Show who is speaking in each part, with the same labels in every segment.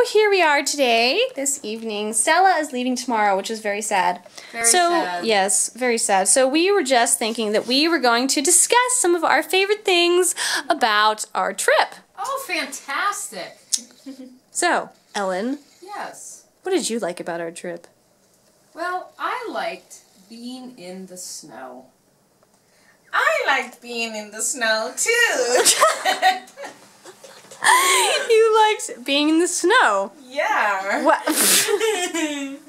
Speaker 1: So here we are today, this evening. Stella is leaving tomorrow, which is very sad.
Speaker 2: Very
Speaker 1: so
Speaker 2: sad.
Speaker 1: yes, very sad. So we were just thinking that we were going to discuss some of our favorite things about our trip.
Speaker 2: Oh, fantastic.
Speaker 1: So, Ellen,
Speaker 2: Yes.
Speaker 1: what did you like about our trip?
Speaker 2: Well, I liked being in the snow.
Speaker 3: I liked being in the snow too.
Speaker 1: you liked being in the snow.
Speaker 3: yeah.
Speaker 1: What?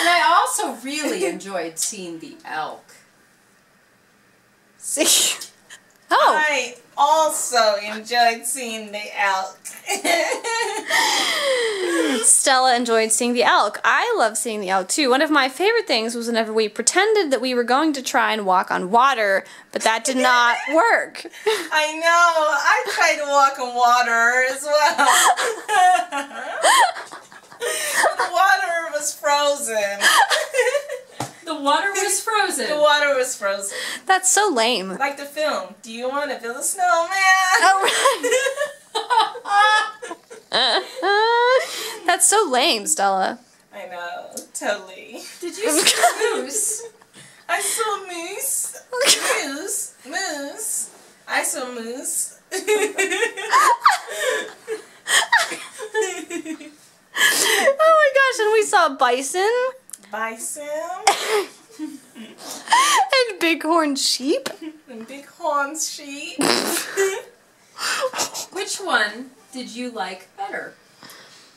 Speaker 2: And I also really enjoyed seeing the elk.
Speaker 1: See? Oh,
Speaker 3: I also enjoyed seeing the elk.
Speaker 1: Stella enjoyed seeing the elk. I love seeing the elk too. One of my favorite things was whenever we pretended that we were going to try and walk on water, but that did not work.
Speaker 3: I know. I tried to walk on water as well. the water was frozen.
Speaker 2: The water was frozen.
Speaker 3: the water was frozen.
Speaker 1: That's so lame.
Speaker 3: Like the film. Do you want to build a snowman?
Speaker 1: Oh, right. That's so lame, Stella.
Speaker 3: I know. Totally.
Speaker 2: Did you see moose?
Speaker 3: I saw moose. Moose. Moose. I saw moose.
Speaker 1: Oh my gosh, and we saw bison
Speaker 3: Bison
Speaker 1: and bighorn sheep.
Speaker 3: and bighorn sheep.
Speaker 2: Which one did you like better?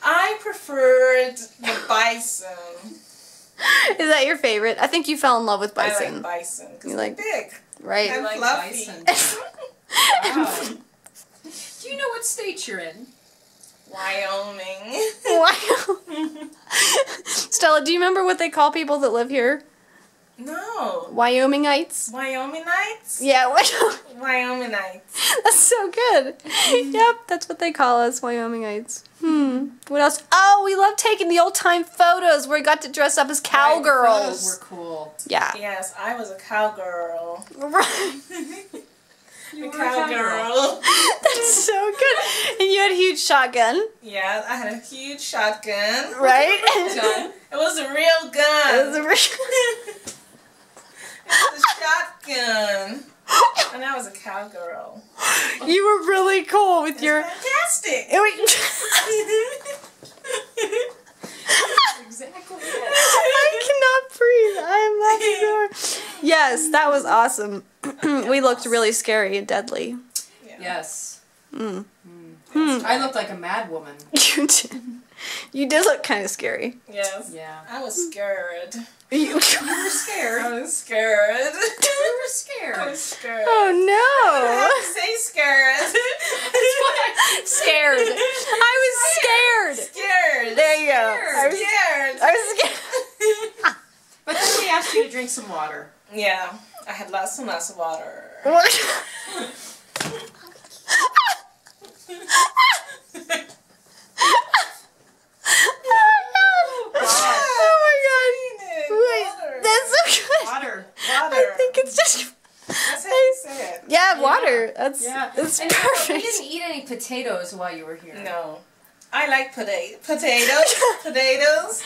Speaker 3: I preferred the bison.
Speaker 1: Is that your favorite? I think you fell in love with
Speaker 3: I
Speaker 1: bison,
Speaker 3: like bison because
Speaker 1: You like-
Speaker 3: big
Speaker 1: right?
Speaker 3: and
Speaker 2: like
Speaker 3: fluffy.
Speaker 2: bison. Wow. Do you know what state you're in?
Speaker 3: Wyoming.
Speaker 1: Wow. Stella, do you remember what they call people that live here?
Speaker 3: No.
Speaker 1: Wyomingites?
Speaker 3: Wyomingites?
Speaker 1: Yeah,
Speaker 3: Wyomingites.
Speaker 1: That's so good. Yep, that's what they call us, Wyomingites. Hmm. What else? Oh, we love taking the old time photos where we got to dress up as
Speaker 2: Right, the photos were cool.
Speaker 1: Yeah.
Speaker 3: Yes, I was a cowgirl.
Speaker 1: Right.
Speaker 2: You
Speaker 3: a
Speaker 2: cowgirl.
Speaker 1: That's so good. And you had a huge shotgun,
Speaker 3: yeah, I had a huge shotgun.
Speaker 1: right?
Speaker 2: Gun.
Speaker 3: It was a real gun.
Speaker 1: It was a re-
Speaker 3: It was a shotgun. And I was a cowgirl.
Speaker 1: you were really cool with
Speaker 3: It's
Speaker 1: your.
Speaker 3: fantastic.
Speaker 2: Exactly.
Speaker 1: I cannot breathe. I'm laughing so. Yes, that was awesome. we looked really scary and deadly.
Speaker 2: Yes.
Speaker 1: Mm.
Speaker 3: That's
Speaker 2: I looked like a mad woman.
Speaker 1: You did. You did look kind of scary.
Speaker 3: Yes.
Speaker 2: Yeah.
Speaker 3: I was scared.
Speaker 1: You-
Speaker 2: You were scared.
Speaker 3: I was scared.
Speaker 2: You were
Speaker 3: I
Speaker 2: scared.
Speaker 3: was scared.
Speaker 1: oh
Speaker 3: I
Speaker 1: no!
Speaker 3: have to say scared.
Speaker 1: Scared. I was scared.
Speaker 3: Scared.
Speaker 1: There you go. I was,
Speaker 3: Scared.
Speaker 1: I was scared.
Speaker 2: But then we asked you to drink some water.
Speaker 3: Yeah, I had lots and lots of water.
Speaker 1: Oh, oh, oh my god. Wait, that's so.
Speaker 2: Water.
Speaker 3: Water.
Speaker 1: I think it's just.
Speaker 3: That's how you say it.
Speaker 1: Yeah, water. That's
Speaker 2: Yeah.
Speaker 1: that's
Speaker 2: And you we didn't eat any potatoes while you were here.
Speaker 3: No. I like pota- potatoes, potatoes,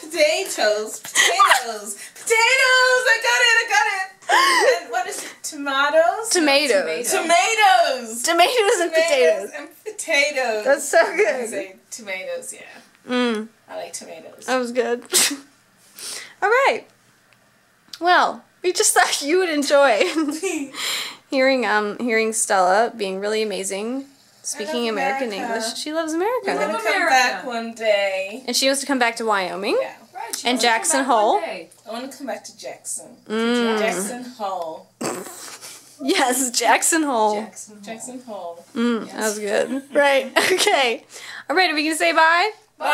Speaker 3: potatoes, potatoes, potatoes. I got it, I got it. And what is it? Tomatoes?
Speaker 1: Tomatoes.
Speaker 3: Tomatoes.
Speaker 1: Tomatoes and potatoes.
Speaker 3: and potatoes.
Speaker 1: That's so
Speaker 3: I
Speaker 1: good.
Speaker 3: tomatoes, yeah.
Speaker 1: Mm,
Speaker 3: I like tomatoes.
Speaker 1: that was good. All right. Well, we just thought you would enjoy hearing um hearing Stella being really amazing, speaking American
Speaker 3: America.
Speaker 1: English. She loves
Speaker 3: I'm
Speaker 1: America.
Speaker 3: gonna come back one day.
Speaker 1: And she wants to come back to Wyoming.
Speaker 3: Yeah.
Speaker 2: Right. she
Speaker 1: And
Speaker 2: wants to come
Speaker 1: Jackson Hole?
Speaker 3: I want to come back to Jackson.
Speaker 1: Mm.
Speaker 3: Jackson Hole.
Speaker 1: Yes, Jackson Hole.
Speaker 2: Jackson Hole.
Speaker 3: Jackson Hole.
Speaker 1: Mm, that was good. Right. Okay. All right, are we to say bye?
Speaker 3: Bye.